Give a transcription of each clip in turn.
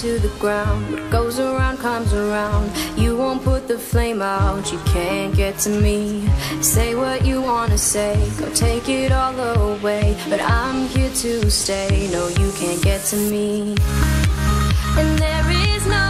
to the ground. What goes around comes around. You won't put the flame out, you can't get to me. Say what you wanna say, go take it all away. But I'm here to stay, no, you can't get to me. And there is no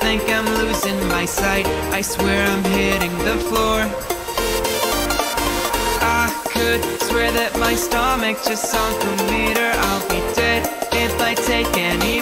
think I'm losing my sight. I swear I'm hitting the floor. I could swear that my stomach just sunk a meter. I'll be dead if I take any